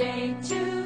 day two.